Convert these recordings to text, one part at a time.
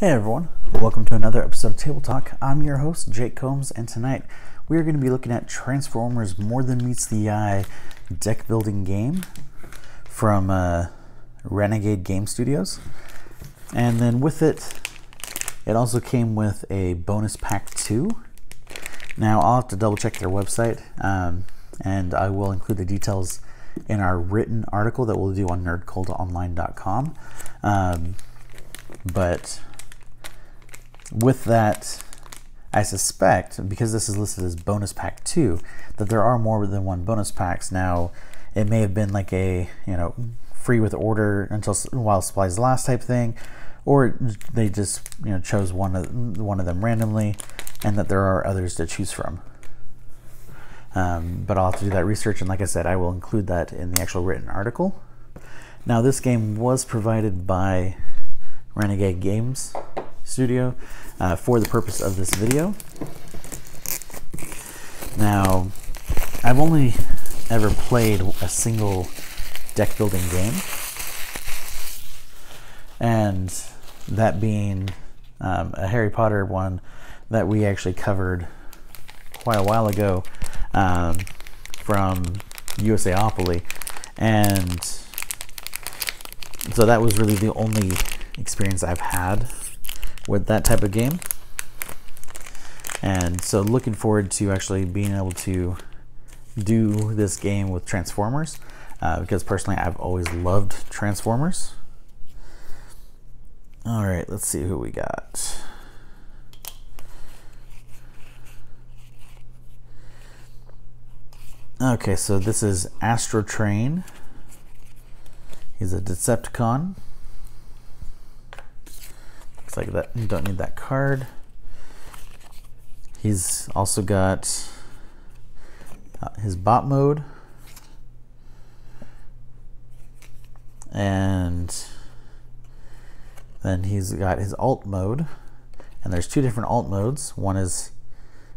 Hey everyone, welcome to another episode of Table Talk. I'm your host, Jake Combs, and tonight we are going to be looking at Transformers More Than Meets the Eye deck building game from uh, Renegade Game Studios. And then with it, it also came with a bonus pack 2. Now I'll have to double check their website, um, and I will include the details in our written article that we'll do on nerdcultaonline.com. Um, but with that, I suspect, because this is listed as bonus pack two, that there are more than one bonus packs. Now, it may have been like a, you know, free with order until while supplies last type thing, or they just, you know, chose one of, one of them randomly, and that there are others to choose from. Um, but I'll have to do that research, and like I said, I will include that in the actual written article. Now, this game was provided by Renegade Games Studio uh, for the purpose of this video. Now, I've only ever played a single deck building game, and that being um, a Harry Potter one that we actually covered quite a while ago um, from USAopoly, and so that was really the only experience I've had with that type of game. And so looking forward to actually being able to do this game with Transformers uh, because personally I've always loved Transformers. All right, let's see who we got. Okay, so this is Astrotrain. He's a Decepticon. Looks like that you don't need that card. He's also got uh, his bot mode. And then he's got his alt mode. And there's two different alt modes. One is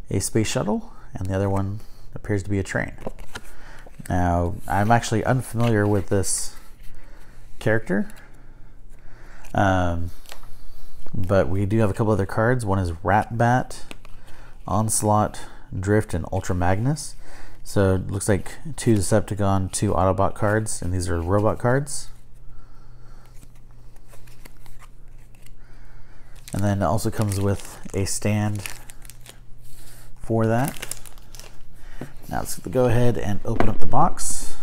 a space shuttle, and the other one appears to be a train. Now, I'm actually unfamiliar with this character. Um, but we do have a couple other cards. One is Ratbat, Onslaught, Drift, and Ultra Magnus. So it looks like two Decepticon, two Autobot cards, and these are robot cards. And then it also comes with a stand for that. Now let's go ahead and open up the box.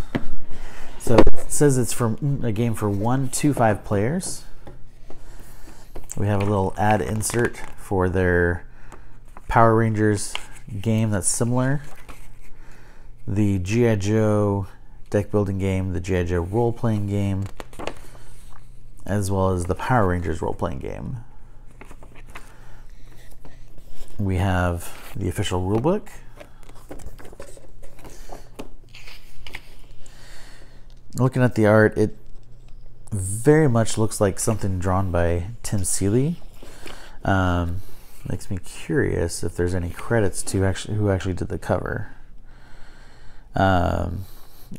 So it says it's for mm, a game for one to five players. We have a little ad insert for their Power Rangers game that's similar. The G.I. Joe deck building game, the G.I. Joe role playing game, as well as the Power Rangers role playing game. We have the official rulebook. Looking at the art, it very much looks like something drawn by Tim Seeley. Um, makes me curious if there's any credits to actually who actually did the cover. Um,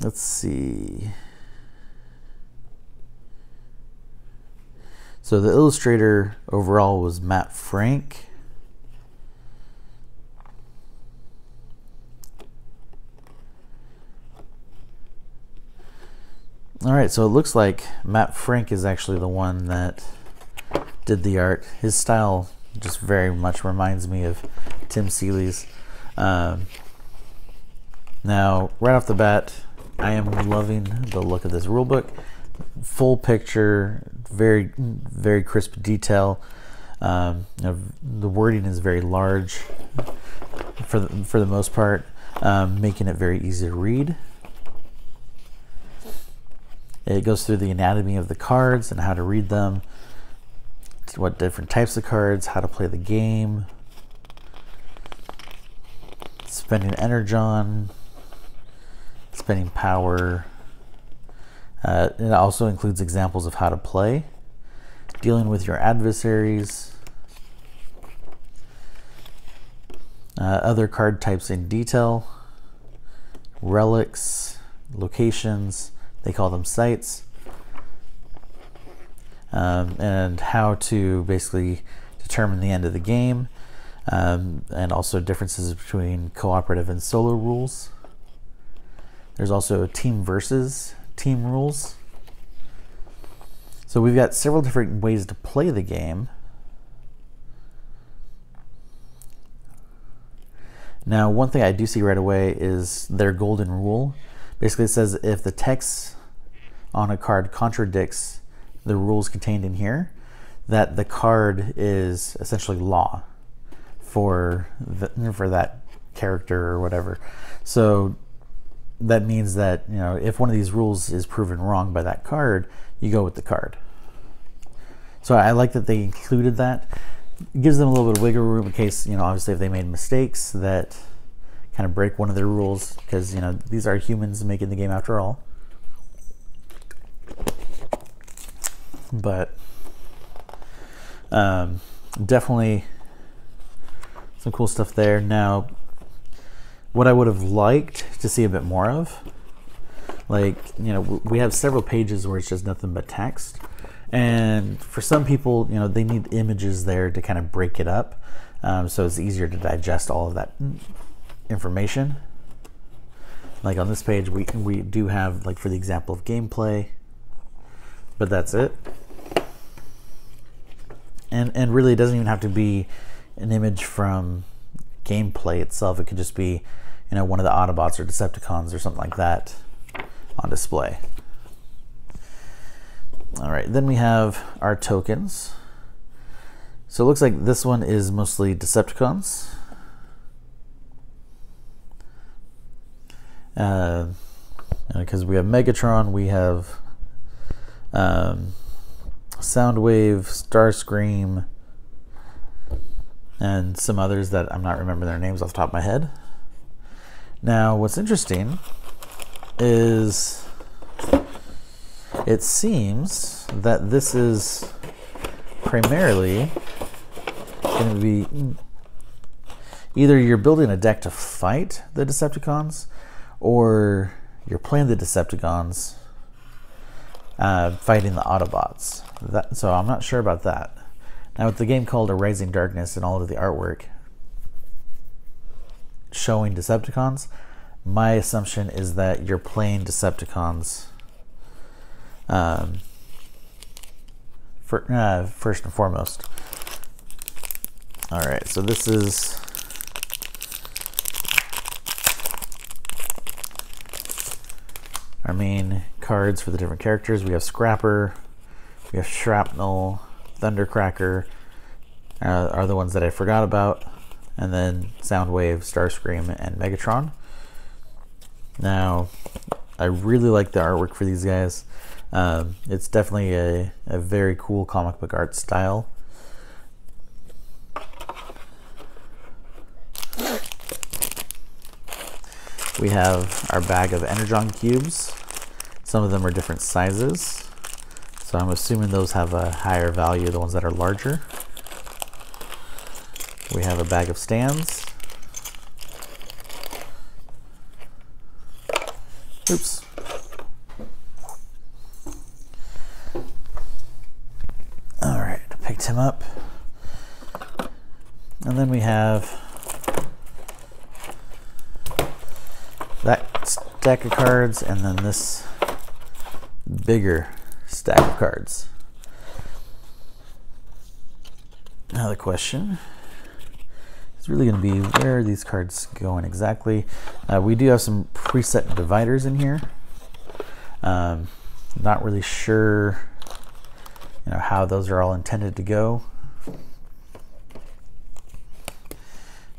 let's see. So the illustrator overall was Matt Frank. All right, so it looks like Matt Frank is actually the one that did the art. His style just very much reminds me of Tim Seeley's. Um, now, right off the bat, I am loving the look of this rulebook. Full picture, very, very crisp detail. Um, the wording is very large for the, for the most part, um, making it very easy to read. It goes through the anatomy of the cards and how to read them, what different types of cards, how to play the game, spending energon, spending power. Uh, it also includes examples of how to play, dealing with your adversaries, uh, other card types in detail, relics, locations, they call them sites. um, and how to basically determine the end of the game, um, and also differences between cooperative and solo rules. There's also team versus team rules. So we've got several different ways to play the game. Now, one thing I do see right away is their golden rule. Basically, it says if the text on a card contradicts the rules contained in here, that the card is essentially law for the, for that character or whatever. So that means that you know if one of these rules is proven wrong by that card, you go with the card. So I like that they included that. It gives them a little bit of wiggle room in case you know obviously if they made mistakes that kind of break one of their rules because you know these are humans making the game after all. But um, definitely some cool stuff there. Now, what I would have liked to see a bit more of, like, you know, we have several pages where it's just nothing but text. And for some people, you know, they need images there to kind of break it up. Um, so it's easier to digest all of that information. Like on this page, we, we do have, like, for the example of gameplay, but that's it and and really it doesn't even have to be an image from gameplay itself. It could just be, you know, one of the Autobots or Decepticons or something like that on display. All right, then we have our tokens. So it looks like this one is mostly Decepticons. Because uh, we have Megatron, we have um, Soundwave, Starscream, and some others that I'm not remembering their names off the top of my head. Now, what's interesting is it seems that this is primarily going to be either you're building a deck to fight the Decepticons or you're playing the Decepticons uh, fighting the Autobots. That, so I'm not sure about that. Now, with the game called A Rising Darkness and all of the artwork showing Decepticons, my assumption is that you're playing Decepticons um, for, uh, first and foremost. All right, so this is our main cards for the different characters. We have Scrapper, we have Shrapnel, Thundercracker uh, are the ones that I forgot about, and then Soundwave, Starscream, and Megatron. Now, I really like the artwork for these guys. Um, it's definitely a, a very cool comic book art style. We have our bag of Energon cubes. Some of them are different sizes. So I'm assuming those have a higher value, the ones that are larger. We have a bag of stands. Oops. All right, picked him up. And then we have that stack of cards and then this bigger stack of cards. Now the question is really going to be where are these cards going exactly? Uh, we do have some preset dividers in here. Um, not really sure you know, how those are all intended to go.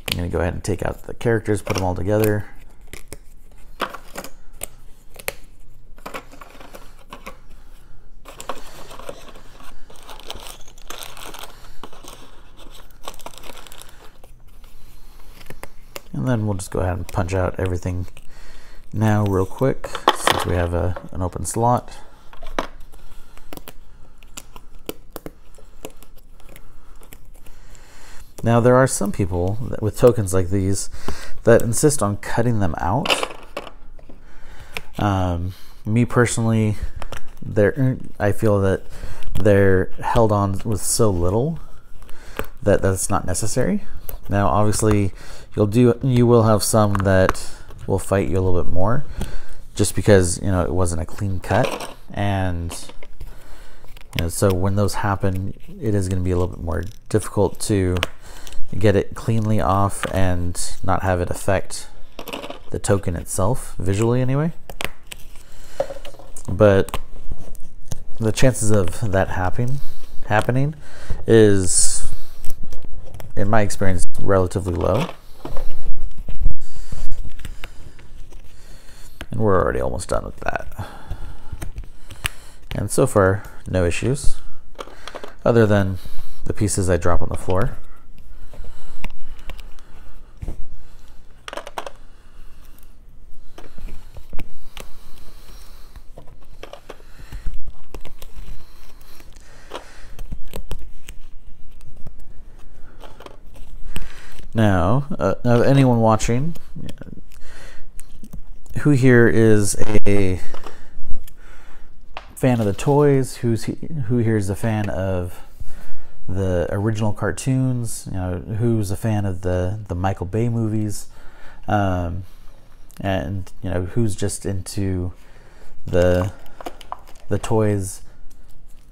I'm going to go ahead and take out the characters, put them all together. We'll just go ahead and punch out everything now real quick since we have a, an open slot. Now there are some people that, with tokens like these that insist on cutting them out. Um, me personally, there I feel that they're held on with so little that that's not necessary. Now, obviously, you'll do you will have some that will fight you a little bit more, just because you know it wasn't a clean cut, and you know, so when those happen, it is going to be a little bit more difficult to get it cleanly off and not have it affect the token itself visually anyway. But the chances of that happening happening is in my experience relatively low. And we're already almost done with that. And so far, no issues, other than the pieces I drop on the floor. Now, uh, now, anyone watching, who here is a fan of the toys? Who's who here is a fan of the original cartoons? You know, who's a fan of the the Michael Bay movies? Um, and you know, who's just into the the toys?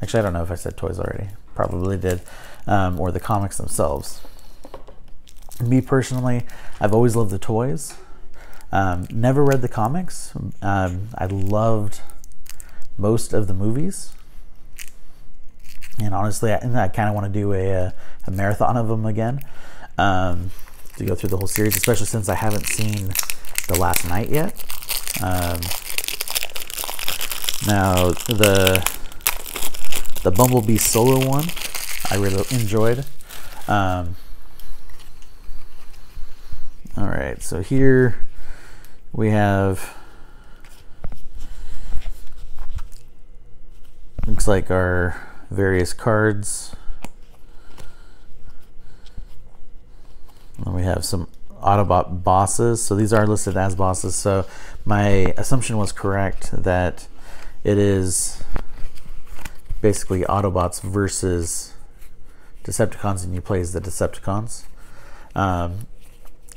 Actually, I don't know if I said toys already. Probably did, um, or the comics themselves me personally, I've always loved the toys. Um, never read the comics. Um, I loved most of the movies. And honestly, I, I kind of want to do a, a, marathon of them again um, to go through the whole series, especially since I haven't seen The Last Knight yet. Um, now, the the Bumblebee solo one, I really enjoyed. All right, so here we have looks like our various cards. And we have some Autobot bosses. So these are listed as bosses. So my assumption was correct that it is basically Autobots versus Decepticons and you play as the Decepticons. Um,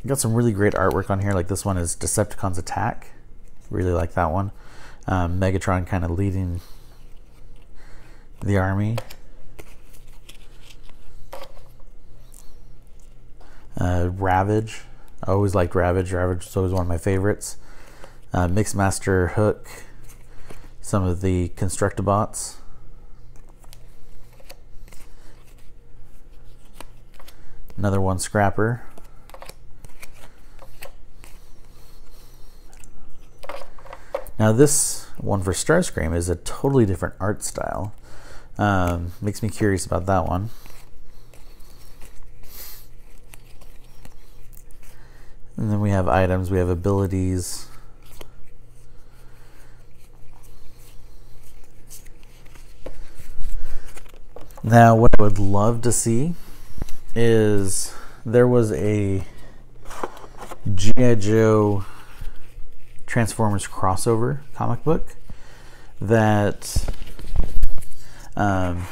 got some really great artwork on here. Like this one is Decepticons Attack. Really like that one. Um, Megatron kind of leading the army. Uh, Ravage. I always liked Ravage. Ravage was always one of my favorites. Uh, Mixmaster Hook. Some of the Constructibots. Another one, Scrapper. Now this one for Starscream is a totally different art style. Um, makes me curious about that one. And then we have items, we have abilities. Now, what I would love to see is there was a G.I. Joe Transformers crossover comic book that um,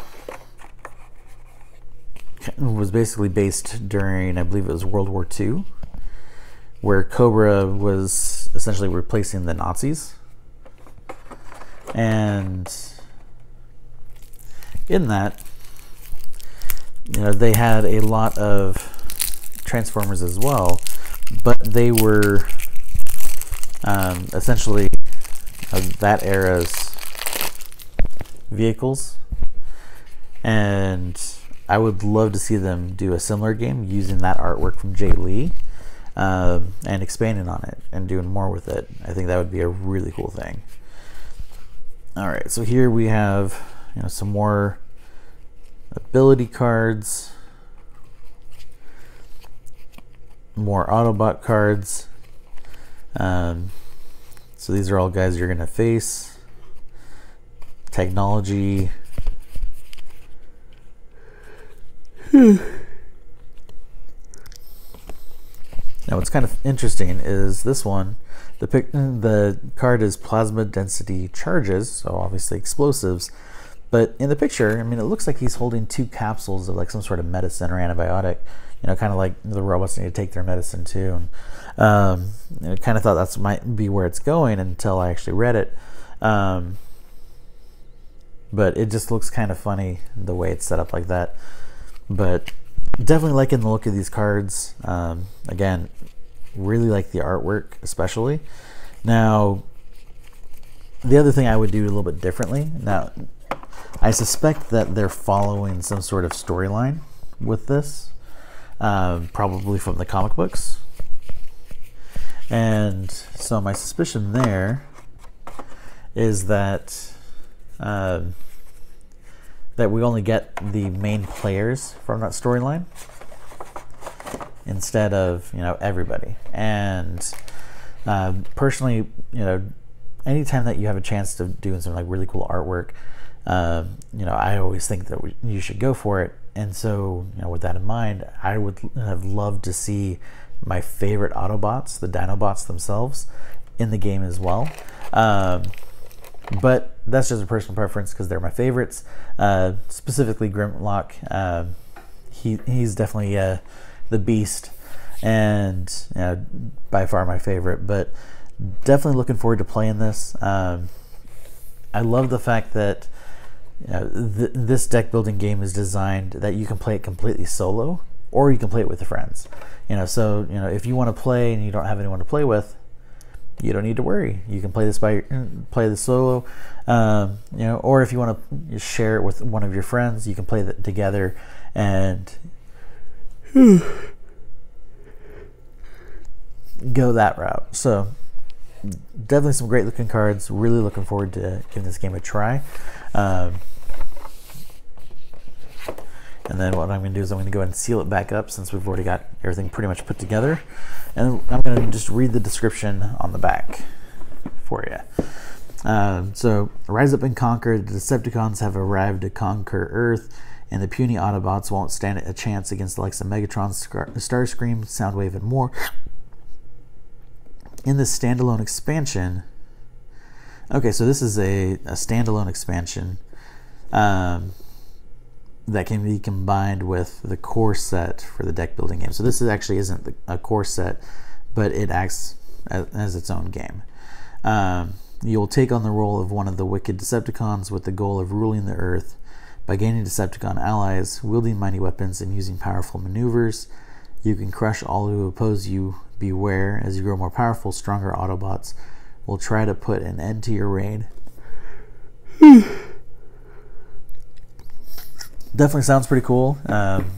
was basically based during, I believe it was World War II, where Cobra was essentially replacing the Nazis. And in that, you know, they had a lot of Transformers as well, but they were um, essentially that era's vehicles. And I would love to see them do a similar game using that artwork from Jae Lee um, and expanding on it and doing more with it. I think that would be a really cool thing. All right, so here we have you know some more ability cards, more Autobot cards. Um, so these are all guys you're going to face. Technology. now what's kind of interesting is this one, the, pic- the card is plasma density charges, so obviously explosives, but in the picture, I mean, it looks like he's holding two capsules of like some sort of medicine or antibiotic. You know, kind of like the robots need to take their medicine too. And um, I kind of thought that's might be where it's going until I actually read it. Um, but it just looks kind of funny the way it's set up like that. But definitely liking the look of these cards. Um, again, really like the artwork, especially. Now, the other thing I would do a little bit differently. Now, I suspect that they're following some sort of storyline with this, um, probably from the comic books. And so my suspicion there is that uh, that we only get the main players from that storyline instead of you know everybody. And uh, personally, you know, anytime that you have a chance to do some like really cool artwork, uh, you know, I always think that we, you should go for it. And so, you know, with that in mind, I would have loved to see my favorite Autobots, the Dinobots themselves, in the game as well. Um, but that's just a personal preference because they're my favorites. Uh, specifically, Grimlock. Uh, he he's definitely uh, the beast, and you know, by far my favorite. But definitely looking forward to playing this. Um, I love the fact that you know, th- this deck building game is designed that you can play it completely solo, or you can play it with friends. You know, so you know if you want to play and you don't have anyone to play with, you don't need to worry. You can play this by play the solo, um, you know, or if you want to share it with one of your friends, you can play it together and go that route. So definitely some great looking cards. Really looking forward to giving this game a try. Um, and then what I'm going to do is I'm going to go ahead and seal it back up since we've already got everything pretty much put together. And I'm going to just read the description on the back for you. Um, so, rise up and conquer. The Decepticons have arrived to conquer Earth, and the puny Autobots won't stand a chance against the likes of Megatron, Starscream, Soundwave, and more. In this standalone expansion, okay, so this is a, a standalone expansion. Um, that can be combined with the core set for the deck building game. So this is actually isn't a core set, but it acts as, as its own game. Um, you will take on the role of one of the wicked Decepticons with the goal of ruling the Earth by gaining Decepticon allies, wielding mighty weapons, and using powerful maneuvers. You can crush all who oppose you. Beware, as you grow more powerful, stronger Autobots will try to put an end to your reign. Definitely sounds pretty cool. Um,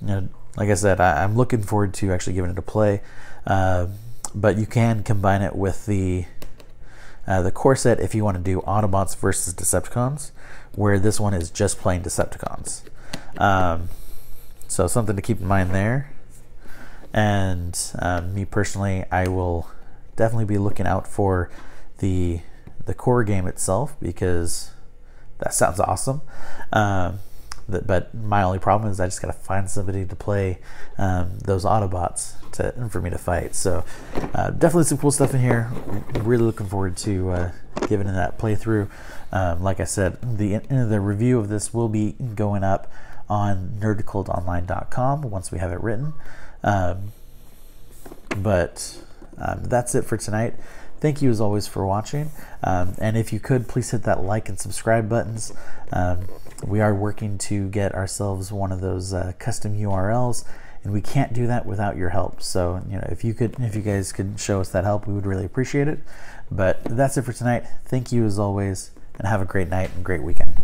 you know, like I said, I, am looking forward to actually giving it a play. Uh, but you can combine it with the uh, the core set if you want to do Autobots versus Decepticons, where this one is just plain Decepticons. Um, so something to keep in mind there. And um, me personally, I will definitely be looking out for the the core game itself because that sounds awesome. Um, but my only problem is I just got to find somebody to play um, those Autobots to, for me to fight. So uh, definitely some cool stuff in here. Really looking forward to uh, giving it that playthrough. Um, like I said, the the review of this will be going up on nerdcultonline.com once we have it written. Um, but um, that's it for tonight. Thank you as always for watching. Um, and if you could, please hit that like and subscribe buttons. We are working to get ourselves one of those uh, custom URLs, and we can't do that without your help. So, you know, if you could, if you guys could show us that help, we would really appreciate it. But that's it for tonight. Thank you as always, and have a great night and great weekend.